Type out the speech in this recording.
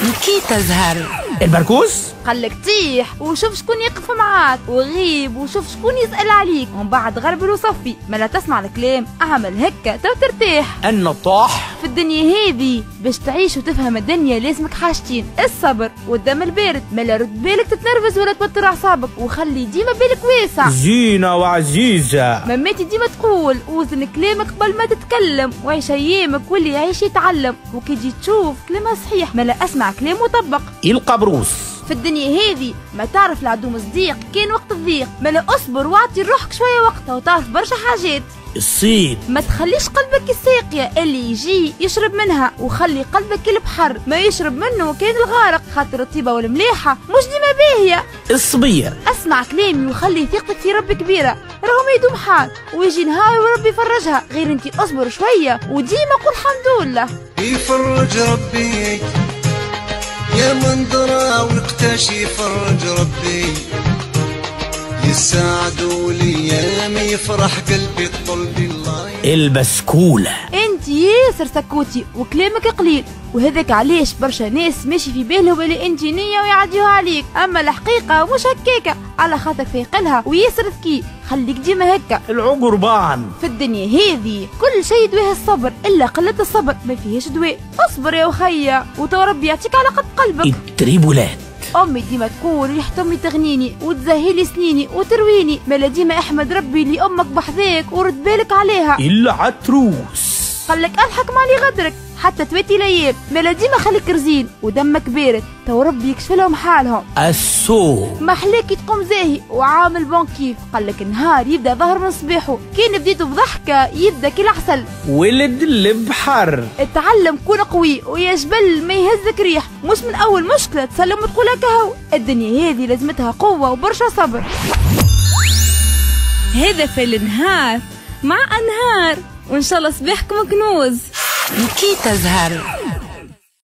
كي تزهر البركوس؟ قالك تيح وشوف شكون يقف معاك وغيب وشوف شكون يسأل عليك. ومن بعد غربل وصفي ما لا تسمع الكلام. أعمل هكا تو ترتاح. النطاح في الدنيا هذه باش تعيش وتفهم الدنيا لازمك حاجتين. الصبر والدم البارد. ما لا رد بالك تتنرفز ولا توتر أعصابك. وخلي ديما بالك واسع. زينة وعزيزة. مماتي ديما تقول وزن كلامك قبل ما تتكلم. وعيش أيامك واللي يعيش يتعلم. وكي تجي تشوف كلمة صحيح ما لا أسمع كلام وطبق القبروس في الدنيا هذه ما تعرف العدو مصديق كان وقت الضيق ما لا اصبر واعطي روحك شوية وقتها وتعرف برشا حاجات. الصيد. ما تخليش قلبك الساقية اللي يجي يشرب منها وخلي قلبك البحر. ما يشرب منه كان الغارق خاطر الطيبة والمليحة. مش ديما باهية. الصبير اسمع كلامي وخلي ثقتك في ربي كبيرة. رغم يدوم حال ويجي نهار وربي يفرجها. غير انت اصبر شوية وديما قول الحمد لله. يفرج ربي يا من درا وقتاش يفرج ربي. يساعد والايام يفرح قلبي طلب الله. البسكولة. انت ياسر سكوتي وكلامك قليل. وهذاك علاش برشا ناس ماشي في بالهم نية ويعديوها عليك. أما الحقيقة مش هكاكة. على خاطر في قلها وياسر ذكي. خليك ديما هكا. العقربان في الدنيا هذه كل شيء دواه الصبر. إلا قلة الصبر ما فيهاش دواء. اصبر يا وخيا وتو ربي يعطيك على قد قلبك. التريبولات. أمي ديما تقول ريحة امي تغنيني وتزهيلي سنيني وترويني. مالا ديما أحمد ربي اللي أمك بحذاك ورد بالك عليها. العتروس قالك الحق مالي غدرك. حتى تويتي الأيام مالا ديما خليك رزين. ودمك بارد. تو ربي يكشف لهم حالهم. السوق ما حلاك تقوم زاهي وعامل bon كيف. قالك النهار يبدأ ظهر من صباحه كان بديتو بضحكة يبدا كي العسل. ولد البحر اتعلم كون قوي. ويا جبل ما يهزك ريح. مش من أول مشكلة تسلم وتقول هكا هو. الدنيا هذه لازمتها قوة وبرشا صبر. هذا في النهار مع أنهار. وإن شاء الله صباحكم كنوز. كي تزهر.